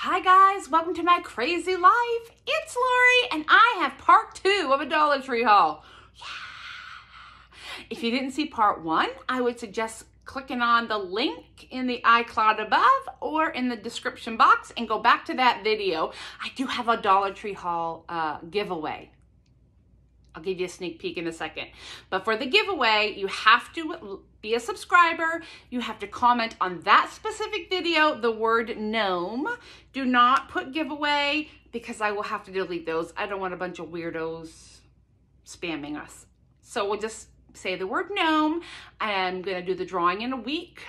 Hi guys, welcome to my crazy life. It's Lori and I have part two of a Dollar Tree haul. Yeah. If you didn't see part one, I would suggest clicking on the link in the iCloud above or in the description box and go back to that video. I do have a Dollar Tree haul uh, giveaway. I'll give you a sneak peek in a second. But for the giveaway, you have to be a subscriber. You have to comment on that specific video, the word gnome. Do not put giveaway because I will have to delete those. I don't want a bunch of weirdos spamming us. So we'll just say the word gnome. I'm to do the drawing in a week.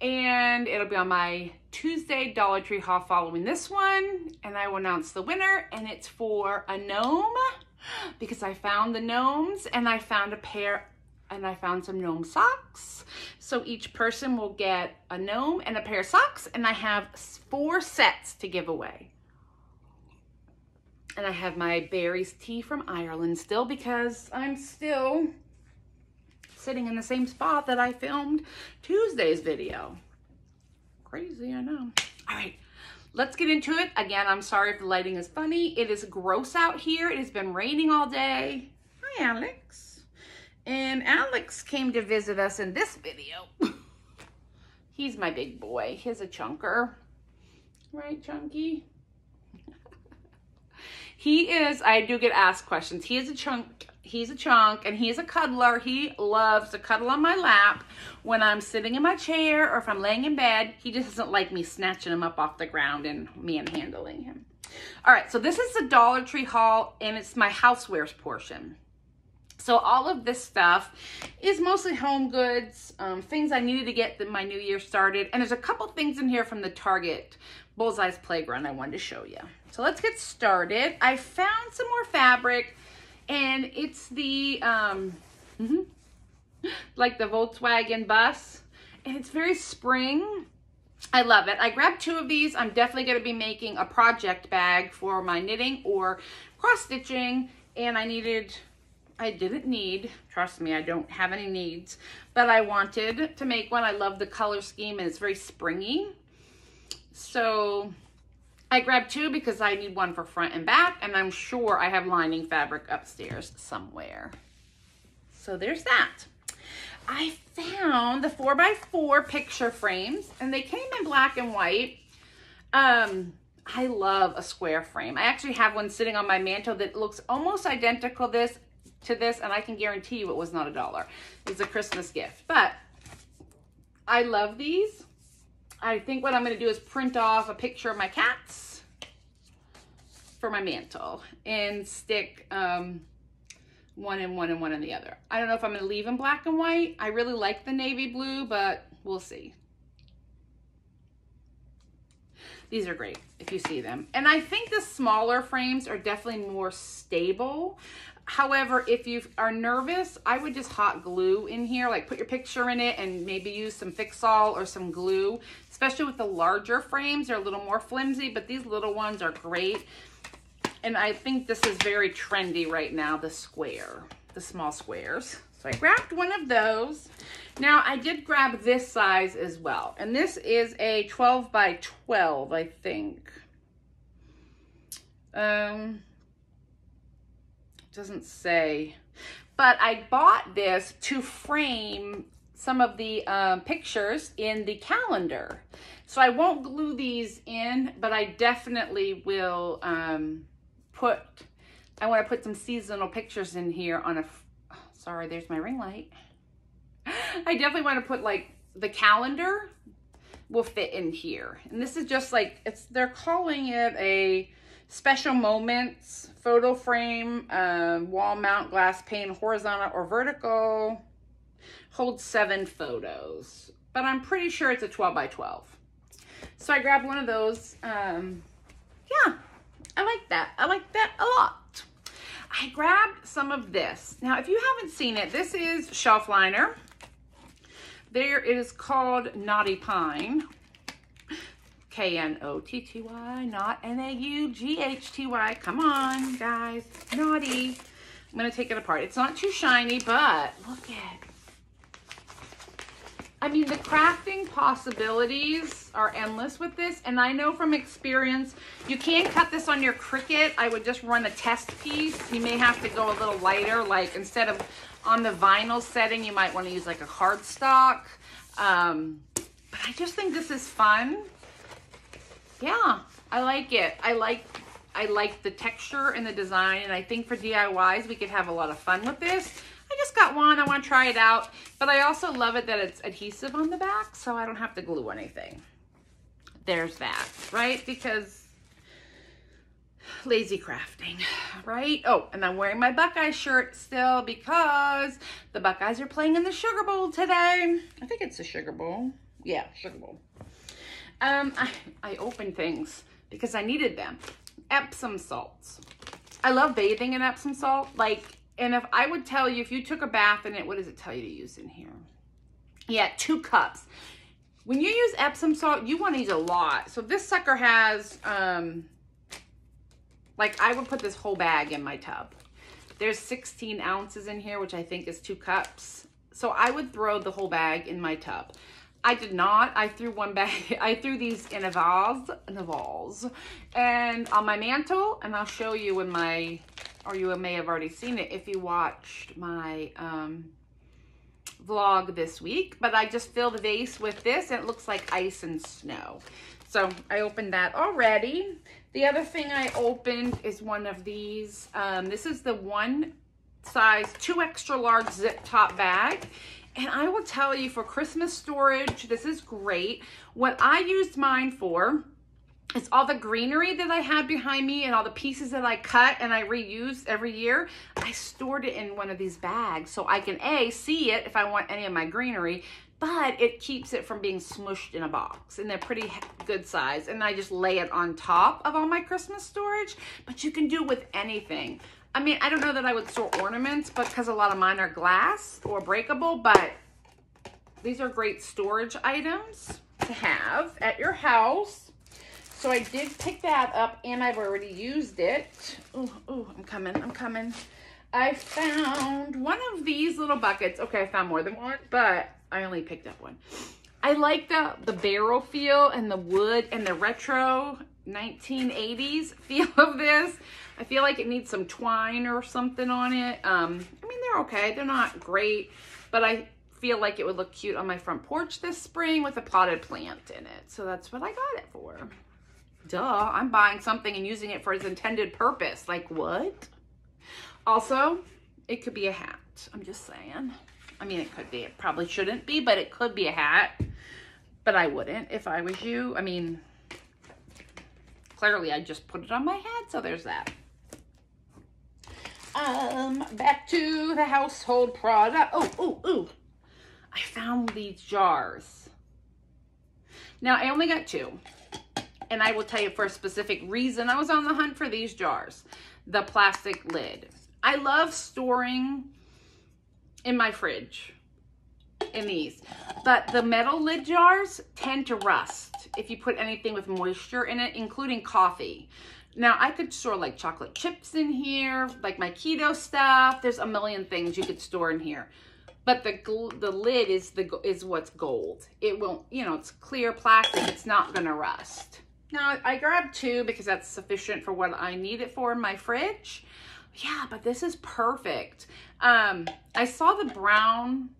And it'll be on my Tuesday Dollar Tree haul following this one. And I will announce the winner. And it's for a gnome because I found the gnomes and I found a pair and I found some gnome socks. So each person will get a gnome and a pair of socks and I have four sets to give away. And I have my Barry's tea from Ireland still because I'm still sitting in the same spot that I filmed Tuesday's video. Crazy, I know. All right, let's get into it. Again, I'm sorry if the lighting is funny. It is gross out here. It has been raining all day. Hi, Alex. And Alex came to visit us in this video. He's my big boy. He's a chunker. Right, Chunky? he is, I do get asked questions. He is a chunk he's a chunk and he's a cuddler. He loves to cuddle on my lap when I'm sitting in my chair or if I'm laying in bed. He just doesn't like me snatching him up off the ground and manhandling him. All right, so this is the Dollar Tree haul and it's my housewares portion. So all of this stuff is mostly home goods, um, things I needed to get my new year started. And there's a couple things in here from the Target Bullseye's Playground I wanted to show you. So let's get started. I found some more fabric and it's the um, mm-hmm, like the Volkswagen bus, and it's very spring. I love it. I grabbed two of these. I'm definitely going to be making a project bag for my knitting or cross stitching, and I needed I didn't need, trust me, I don't have any needs, but I wanted to make one. I love the color scheme and it's very springy. So I grabbed two because I need one for front and back, and I'm sure I have lining fabric upstairs somewhere. So there's that. I found the 4x4 picture frames, and they came in black and white. Um, I love a square frame. I actually have one sitting on my mantle that looks almost identical this to this, and I can guarantee you it was not a dollar. It's a Christmas gift, but I love these. I think what I'm going to do is print off a picture of my cats for my mantle and stick um, one in one and one in the other. I don't know if I'm going to leave in black and white. I really like the navy blue, but we'll see. These are great if you see them. And I think the smaller frames are definitely more stable. However, if you are nervous, I would just hot glue in here, like put your picture in it and maybe use some Fix-All or some glue, especially with the larger frames. They're a little more flimsy, but these little ones are great. And I think this is very trendy right now, the square, the small squares. So I grabbed one of those. Now I did grab this size as well. And this is a 12 by 12, I think. Um, doesn't say. But I bought this to frame some of the um, pictures in the calendar. So I won't glue these in, but I definitely will um, put, I want to put some seasonal pictures in here on a, oh, sorry, there's my ring light. I definitely want to put like the calendar will fit in here. And this is just like, it's they're calling it a special moments, photo frame, um, wall mount, glass pane, horizontal or vertical, holds seven photos. But I'm pretty sure it's a 12 by 12. So I grabbed one of those. Um, yeah, I like that. I like that a lot. I grabbed some of this. Now, if you haven't seen it, this is shelf liner. There it is called Naughty Pine. K-N-O-T-T-Y, not N-A-U-G-H-T-Y. Come on, guys. Naughty. I'm going to take it apart. It's not too shiny, but look at I mean, the crafting possibilities are endless with this. And I know from experience, you can cut this on your Cricut. I would just run a test piece. You may have to go a little lighter. Like instead of on the vinyl setting, you might want to use like a cardstock. Um, but I just think this is fun. Yeah, I like it. I like I like the texture and the design. And I think for DIYs, we could have a lot of fun with this. I just got one. I want to try it out. But I also love it that it's adhesive on the back, so I don't have to glue anything. There's that, right? Because lazy crafting, right? Oh, and I'm wearing my Buckeye shirt still because the Buckeyes are playing in the Sugar Bowl today. I think it's the Sugar Bowl. Yeah, Sugar Bowl. Um, I, I opened things because I needed them. Epsom salts. I love bathing in Epsom salt. Like, and if I would tell you, if you took a bath in it, what does it tell you to use in here? Yeah, two cups. When you use Epsom salt, you want to use a lot. So this sucker has, um, like I would put this whole bag in my tub. There's 16 ounces in here, which I think is two cups. So I would throw the whole bag in my tub. I did not. I threw one bag. I threw these in a vase, in a vase, and on my mantle. And I'll show you in my or you may have already seen it if you watched my um, vlog this week. But I just filled the vase with this and it looks like ice and snow. So I opened that already. The other thing I opened is one of these. Um, this is the one size, two extra large zip top bag. And I will tell you for Christmas storage, this is great. What I used mine for is all the greenery that I had behind me and all the pieces that I cut and I reuse every year. I stored it in one of these bags so I can A, see it if I want any of my greenery, but it keeps it from being smushed in a box and they're pretty good size. And I just lay it on top of all my Christmas storage, but you can do with anything. I mean, I don't know that I would store ornaments, because a lot of mine are glass or breakable, but these are great storage items to have at your house. So I did pick that up and I've already used it. Oh, oh, I'm coming, I'm coming. I found one of these little buckets. Okay, I found more than one, but I only picked up one. I like the, the barrel feel and the wood and the retro 1980s feel of this. I feel like it needs some twine or something on it. Um, I mean, they're okay. They're not great, but I feel like it would look cute on my front porch this spring with a potted plant in it. So that's what I got it for. Duh, I'm buying something and using it for its intended purpose. Like what? Also, it could be a hat. I'm just saying. I mean, it could be. It probably shouldn't be, but it could be a hat. But I wouldn't if I was you. I mean, clearly I just put it on my head, so there's that. Um, back to the household product. Oh, oh, oh. I found these jars. Now, I only got two and I will tell you for a specific reason I was on the hunt for these jars. The plastic lid. I love storing in my fridge in these, but the metal lid jars tend to rust if you put anything with moisture in it, including coffee. Now, I could store like chocolate chips in here, like my keto stuff. There's a million things you could store in here. But the the lid is the is what's gold. It won't, you know, it's clear plastic. It's not going to rust. Now, I grabbed two because that's sufficient for what I need it for in my fridge. Yeah, but this is perfect. Um, I saw the brown,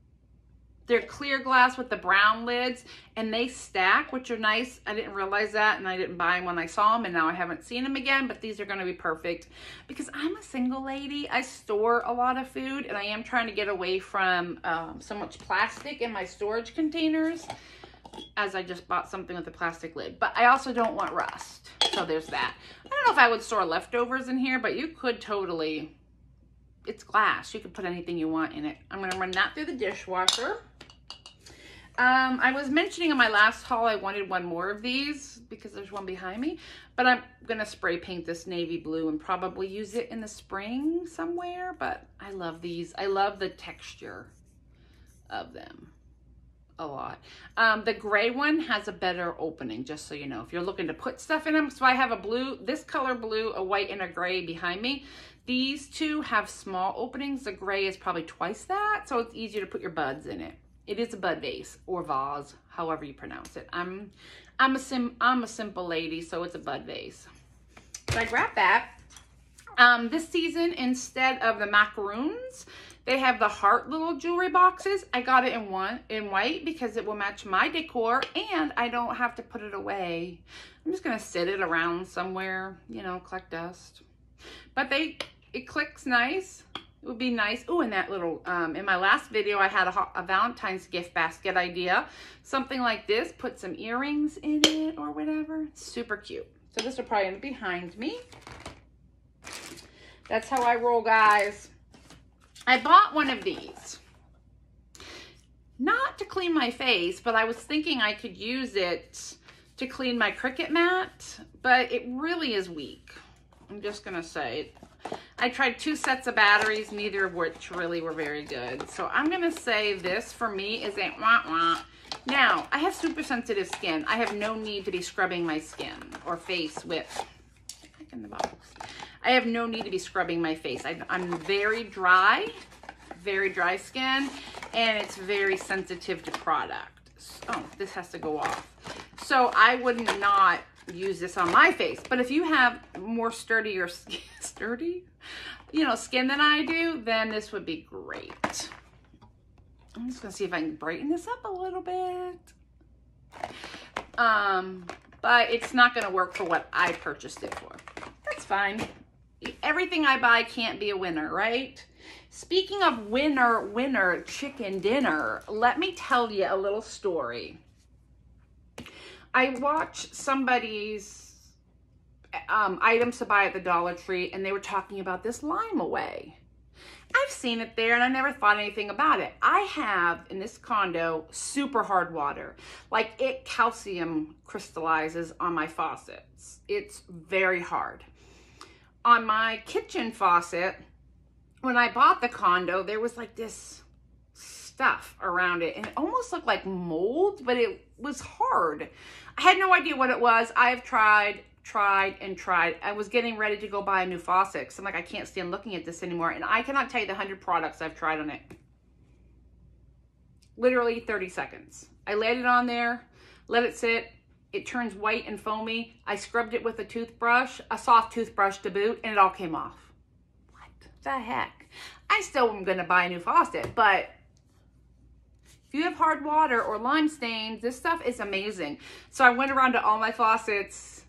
they're clear glass with the brown lids, and they stack, which are nice. I didn't realize that, and I didn't buy them when I saw them, and now I haven't seen them again, but these are going to be perfect because I'm a single lady. I store a lot of food, and I am trying to get away from um, so much plastic in my storage containers as I just bought something with a plastic lid. But I also don't want rust. So there's that. I don't know if I would store leftovers in here, but you could totally, it's glass. You can put anything you want in it. I'm going to run that through the dishwasher. Um, I was mentioning in my last haul I wanted one more of these because there's one behind me. But I'm going to spray paint this navy blue and probably use it in the spring somewhere. But I love these. I love the texture of them a lot. Um, the gray one has a better opening, just so you know. If you're looking to put stuff in them, so I have a blue, this color blue, a white, and a gray behind me. These two have small openings. The gray is probably twice that, so it's easier to put your buds in it It is a bud vase or vase, however you pronounce it. I'm I'm a sim I'm a simple lady, so it's a bud vase. So I grabbed that. Um, this season, instead of the macaroons, they have the heart little jewelry boxes. I got it in one in white because it will match my decor and I don't have to put it away. I'm just gonna sit it around somewhere, you know, collect dust. But they, it clicks nice. It would be nice. Oh, and that little, um, in my last video, I had a, a, Valentine's gift basket idea. Something like this, put some earrings in it or whatever. Super cute. So this will probably end behind me. That's how I roll, guys. I bought one of these. Not to clean my face, but I was thinking I could use it to clean my Cricut mat, but it really is weak. I'm just going to say. I tried two sets of batteries, neither of which really were very good. So I'm going to say this for me is a wah wah. Now, I have super sensitive skin. I have no need to be scrubbing my skin or face with, in the box. I have no need to be scrubbing my face. I, I'm very dry, very dry skin, and it's very sensitive to product. Oh, this has to go off. So I would not use this on my face. But if you have more sturdier skin, sturdy, you know, skin than I do, then this would be great. I'm just gonna see if I can brighten this up a little bit. Um, but it's not gonna work for what I purchased it for. That's fine. Everything I buy can't be a winner, right? Speaking of winner, winner, chicken dinner, let me tell you a little story. I watched somebody's um, items to buy at the Dollar Tree, and they were talking about this Lime-A-Way. I've seen it there and I never thought anything about it. I have in this condo super hard water. Like it calcium crystallizes on my faucets. It's very hard. On my kitchen faucet, when I bought the condo, there was like this stuff around it and it almost looked like mold, but it was hard. I had no idea what it was. I have tried, tried, and tried. I was getting ready to go buy a new faucet because I'm like, I can't stand looking at this anymore. And I cannot tell you the 100 products I've tried on it. Literally 30 seconds. I laid it on there, let it sit. It turns white and foamy. I scrubbed it with a toothbrush, a soft toothbrush to boot, and it all came off. What the heck? I still am going to buy a new faucet, but if you have hard water or lime stains, this stuff is amazing. So I went around to all my faucets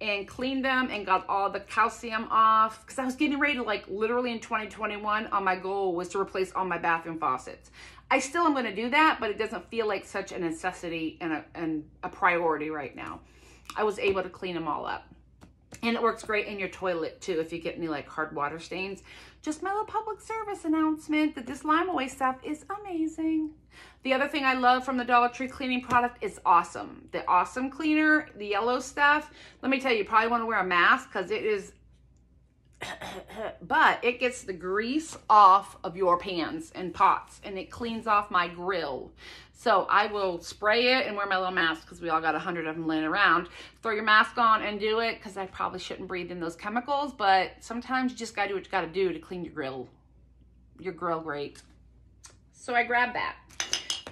and cleaned them and got all the calcium off because I was getting ready to like literally in 2021 on uh, my goal was to replace all my bathroom faucets. I still am going to do that, but it doesn't feel like such a necessity and a, and a priority right now. I was able to clean them all up. And it works great in your toilet too if you get any like hard water stains. Just my little public service announcement that this Lime-A-Way stuff is amazing. The other thing I love from the Dollar Tree cleaning product is Awesome. The Awesome Cleaner, the yellow stuff. Let me tell you, you probably want to wear a mask because it is but it gets the grease off of your pans and pots and it cleans off my grill. So I will spray it and wear my little mask because we all got a hundred of them laying around. Throw your mask on and do it because I probably shouldn't breathe in those chemicals, but sometimes you just gotta do what you gotta do to clean your grill, your grill grate. So I grabbed that.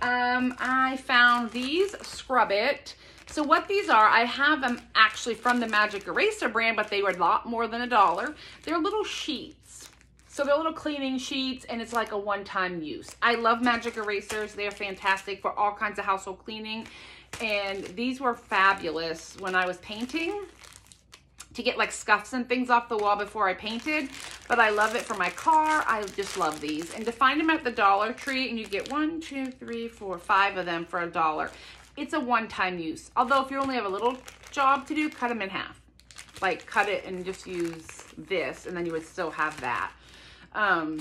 Um, I found these Scrub It. So what these are, I have them actually from the Magic Eraser brand, but they were a lot more than a dollar. They're little sheets. So they're little cleaning sheets and it's like a one-time use. I love Magic Erasers. They're fantastic for all kinds of household cleaning. And these were fabulous when I was painting to get like scuffs and things off the wall before I painted, but I love it for my car. I just love these. And to find them at the Dollar Tree, and you get one, two, three, four, five of them for a dollar it's a one-time use. Although if you only have a little job to do, cut them in half. Like cut it and just use this and then you would still have that. Um,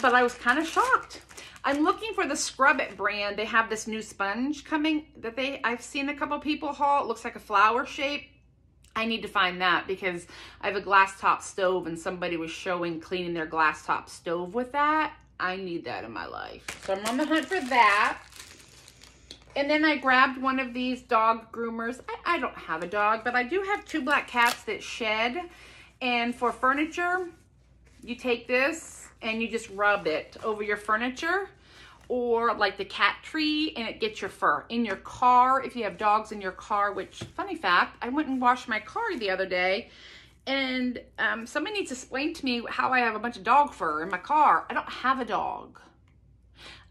but I was kind of shocked. I'm looking for the Scrub It brand. They have this new sponge coming that they I've seen a couple people haul. It looks like a flower shape. I need to find that because I have a glass top stove and somebody was showing cleaning their glass top stove with that. I need that in my life. So I'm on the hunt for that. And then I grabbed one of these dog groomers. I, I, don't have a dog, but I do have two black cats that shed. And for furniture, you take this and you just rub it over your furniture. or like the cat tree and it gets your fur. In your car if you have dogs in your car which funny fact i went and washed my car the other day and um, somebody needs to explain to me how i have a bunch of dog fur in my car. I don't have a dog.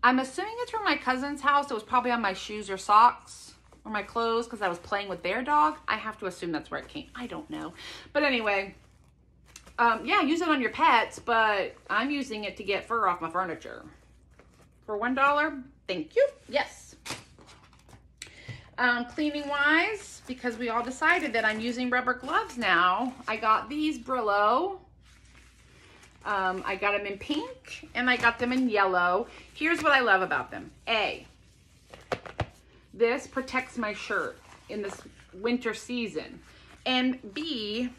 I'm assuming it's from my cousin's house. It was probably on my shoes or socks or my clothes because i was playing with their dog. I have to assume that's where it came. I don't know. But anyway um, yeah use it on your pets but i'm using it to get fur off my furniture for $1. Thank you. Yes. Um, cleaning wise, because we all decided that I'm using rubber gloves now, I got these Brillo. Um, I got them in pink and I got them in yellow. Here's what I love about them. A, this protects my shirt in this winter season. And B,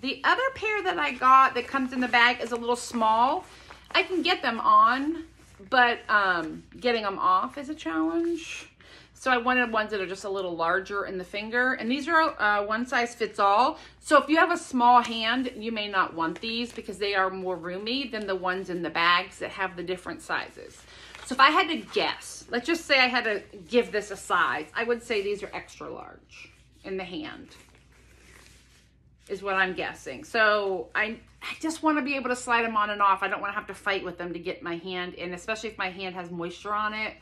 the other pair that I got that comes in the bag is a little small. I can get them on but um, getting them off is a challenge. So I wanted ones that are just a little larger in the finger. And these are uh, one size fits all. So if you have a small hand, you may not want these because they are more roomy than the ones in the bags that have the different sizes. So if I had to guess, let's just say I had to give this a size, I would say these are extra large in the hand is what I'm guessing. So I, I just want to be able to slide them on and off. I don't want to have to fight with them to get my hand in, especially if my hand has moisture on it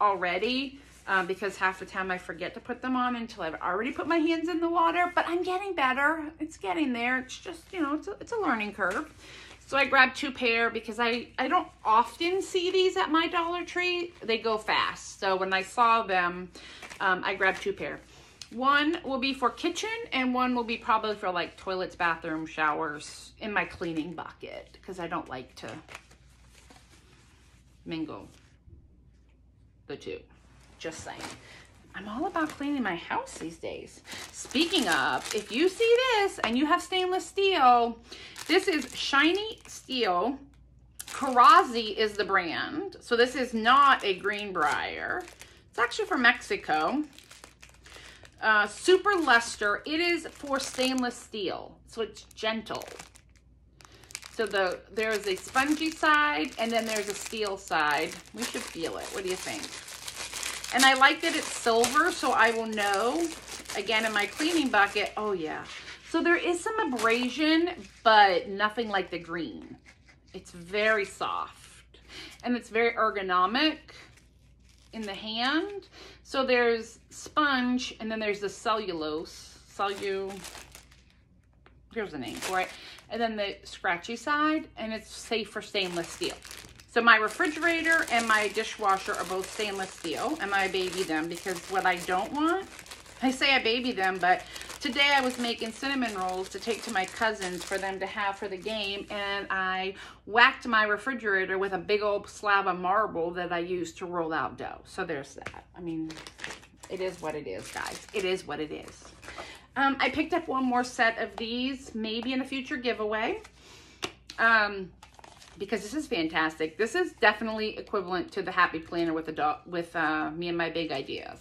already. Um, because half the time I forget to put them on until I've already put my hands in the water. But I'm getting better. It's getting there. It's just, you know, it's a, it's a learning curve. So I grabbed two pair because I, I don't often see these at my Dollar Tree. They go fast. So when I saw them, um, I grabbed two pair. One will be for kitchen and one will be probably for like toilets, bathroom, showers in my cleaning bucket because I don't like to mingle the two. Just saying. I'm all about cleaning my house these days. Speaking of, if you see this and you have stainless steel, this is Shiny Steel. Karazi is the brand. So this is not a Greenbrier. It's actually from Mexico. Uh, Super Luster, it is for stainless steel, so it's gentle. So the there's a spongy side and then there's a steel side. We should feel it. What do you think? And I like that it's silver, so I will know, again, in my cleaning bucket, oh yeah. So there is some abrasion, but nothing like the green. It's very soft and it's very ergonomic in the hand. So there's sponge and then there's the cellulose, cellu, here's the name for it. And then the scratchy side and it's safe for stainless steel. So my refrigerator and my dishwasher are both stainless steel and I baby them because what I don't want, I say I baby them, but today I was making cinnamon rolls to take to my cousins for them to have for the game and I whacked my refrigerator with a big old slab of marble that I used to roll out dough. So there's that. I mean, it is what it is, guys. It is what it is. Um, I picked up one more set of these, maybe in a future giveaway. Um, because this is fantastic. This is definitely equivalent to the Happy Planner with, a dog, with uh, me and my big ideas.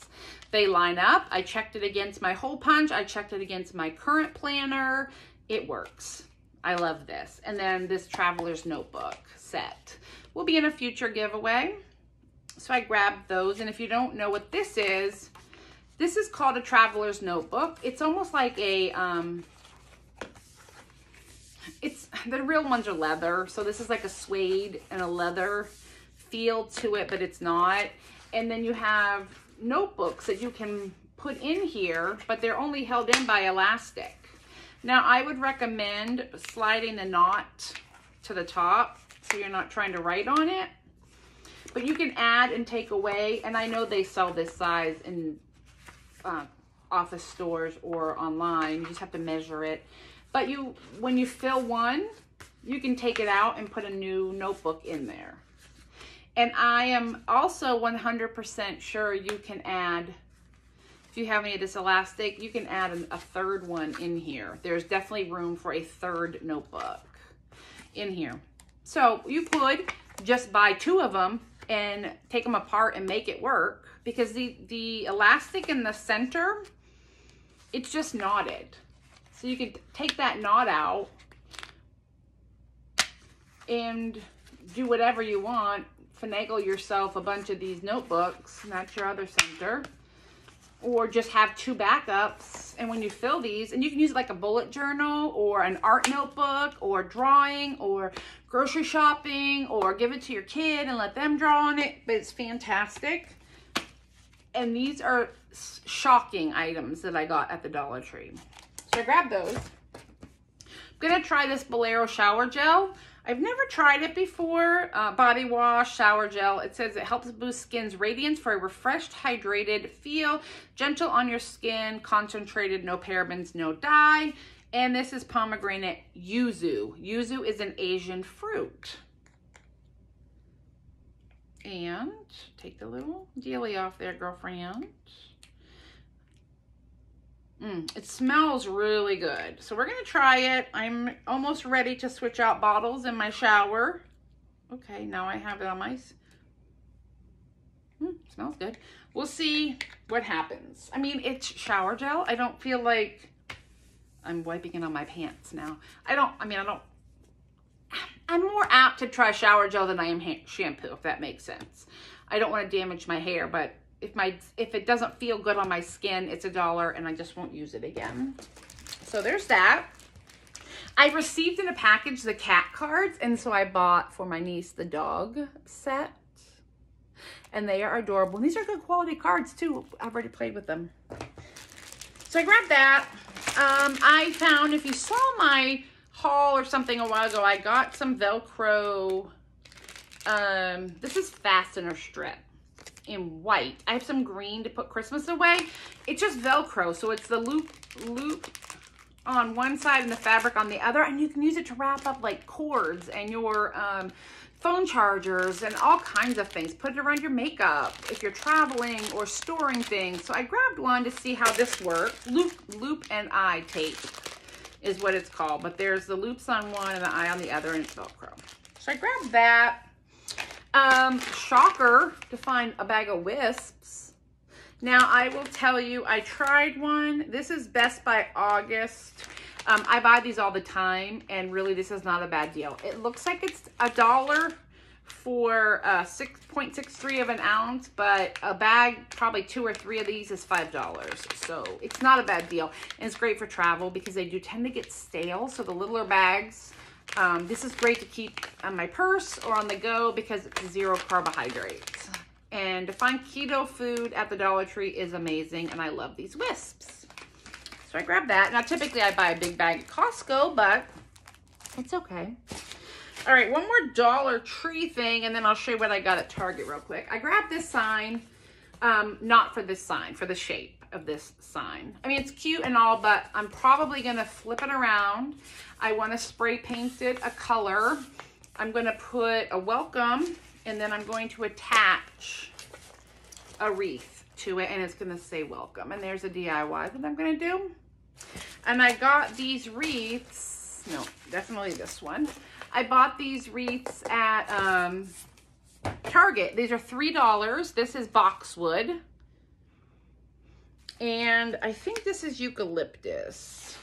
They line up. I checked it against my hole punch. I checked it against my current planner. It works. I love this. And then this Traveler's Notebook set will be in a future giveaway. So I grabbed those. And if you don't know what this is, this is called a Traveler's Notebook. It's almost like a, um, it's, the real ones are leather. So this is like a suede and a leather feel to it, but it's not. And then you have notebooks that you can put in here, but they're only held in by elastic. Now I would recommend sliding the knot to the top so you're not trying to write on it. But you can add and take away, and I know they sell this size in uh, office stores or online. You just have to measure it. But you, when you fill one, you can take it out and put a new notebook in there. And I am also 100% sure you can add, if you have any of this elastic, you can add a third one in here. There's definitely room for a third notebook in here. So you could just buy two of them and take them apart and make it work because the, the elastic in the center, it's just knotted. So you could take that knot out and do whatever you want. finagle yourself a bunch of these notebooks, and that's your other center. Or just have two backups. And when you fill these, and you can use like a bullet journal or an art notebook or drawing or grocery shopping or give it to your kid and let them draw on it. But it's fantastic. And these are shocking items that I got at the Dollar Tree. So I those. I'm going to try this Bolero shower gel. I've never tried it before. Uh, body wash, shower gel. It says it helps boost skin's radiance for a refreshed, hydrated feel. Gentle on your skin, concentrated, no parabens, no dye. And this is pomegranate yuzu. Yuzu is an Asian fruit. And take the little dealy off there, girlfriend. Mm, it smells really good. So we're going to try it. I'm almost ready to switch out bottles in my shower. Okay, now I have it on my... Mm, smells good. We'll see what happens. I mean, it's shower gel. I don't feel like I'm wiping it on my pants now. I don't, I mean, I don't, I'm more apt to try shower gel than I am shampoo, if that makes sense. I don't want to damage my hair, but if my if it doesn't feel good on my skin, it's a dollar and I just won't use it again. So there's that. I received in a package the cat cards, and so I bought for my niece the dog set. And they are adorable. And these are good quality cards too. I've already played with them. So I grabbed that. Um, I found, if you saw my haul or something a while ago, I got some Velcro. Um, this is fastener strip in white. I have some green to put Christmas away. It's just Velcro, so it's the loop loop on one side and the fabric on the other, and you can use it to wrap up like cords and your um, phone chargers and all kinds of things. Put it around your makeup if you're traveling or storing things. So I grabbed one to see how this works. Loop, loop and eye tape is what it's called, but there's the loops on one and the eye on the other, and it's Velcro. So I grabbed that. Um, shocker to find a bag of Whisps. Now, I will tell you, I tried one. This is Best by August. Um, I buy these all the time, and really, this is not a bad deal. It looks like it's a dollar for uh, 6.63 of an ounce, but a bag, probably two or three of these is $5. So it's not a bad deal. And it's great for travel because they do tend to get stale. So the littler bags um, this is great to keep on my purse or on the go because it's zero carbohydrates. And to find keto food at the Dollar Tree is amazing, and I love these Whisps. So I grabbed that. Now, typically I buy a big bag at Costco, but it's okay. All right, one more Dollar Tree thing, and then I'll show you what I got at Target real quick. I grabbed this sign, um, not for this sign, for the shape of this sign. I mean, it's cute and all, but I'm probably to flip it around. I want to spray paint it a color. I'm to put a welcome, and then I'm going to attach a wreath to it, and it's to say welcome. And there's a DIY that I'm to do. And I got these wreaths. No, definitely this one. I bought these wreaths at um, Target. These are $3. This is boxwood. And I think this is eucalyptus.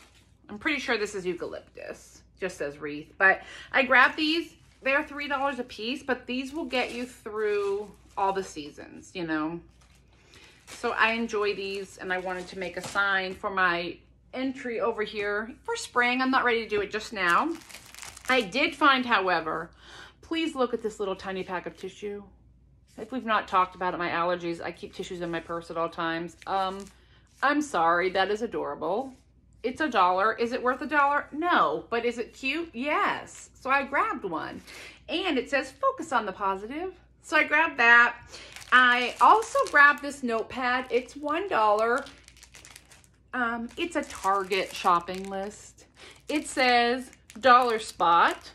I'm pretty sure this is eucalyptus. Just says wreath. But I grabbed these. They're $3 a piece, but these will get you through all the seasons, you know. So I enjoy these, and I wanted to make a sign for my entry over here for spring. I'm not ready to do it just now. I did find, however, please look at this little tiny pack of tissue. If we've not talked about it, my allergies, I keep tissues in my purse at all times. Um, I'm sorry, that is adorable. It's a dollar. Is it worth a dollar? No. But is it cute? Yes. So I grabbed one. And it says focus on the positive. So I grabbed that. I also grabbed this notepad. It's $1. Um, it's a Target shopping list. It says dollar spot,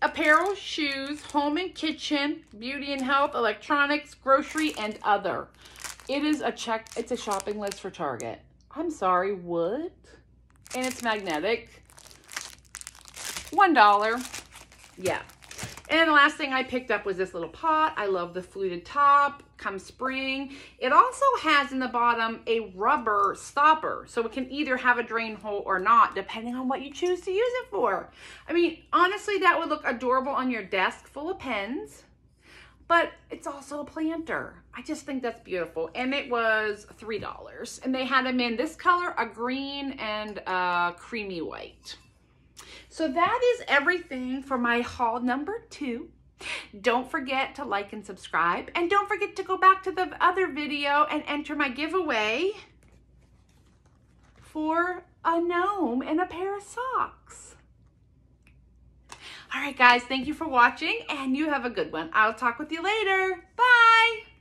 apparel, shoes, home and kitchen, beauty and health, electronics, grocery, and other. It is a check, it's a shopping list for Target. I'm sorry, what? And it's magnetic. One dollar. Yeah. And the last thing I picked up was this little pot. I love the fluted top come spring. It also has in the bottom a rubber stopper. So it can either have a drain hole or not, depending on what you choose to use it for. I mean, honestly, that would look adorable on your desk full of pens but it's also a planter. I just think that's beautiful. And it was $3. And they had them in this color, a green and a creamy white. So that is everything for my haul number two. Don't forget to like and subscribe. And don't forget to go back to the other video and enter my giveaway for a gnome and a pair of socks. All right, guys, thank you for watching and you have a good one. I'll talk with you later. Bye.